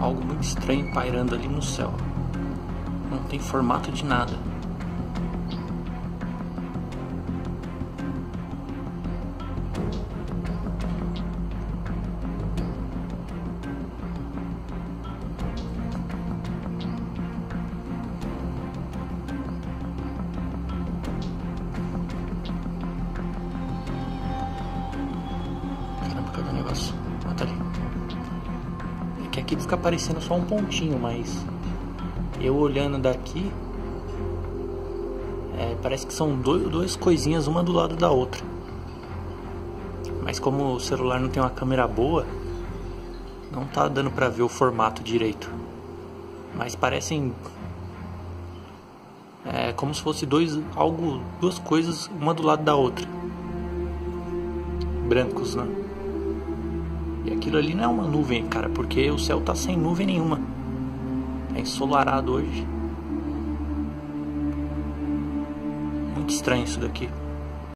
algo muito estranho pairando ali no céu. Não tem formato de nada. Caramba, cadê o negócio? Ah, tá ali. Que aqui fica aparecendo só um pontinho, mas eu olhando daqui é, parece que são dois, duas coisinhas uma do lado da outra. Mas como o celular não tem uma câmera boa, não tá dando pra ver o formato direito. Mas parecem é como se fosse dois algo duas coisas uma do lado da outra. Brancos, né? E aquilo ali não é uma nuvem, cara, porque o céu tá sem nuvem nenhuma. É ensolarado hoje. Muito estranho isso daqui.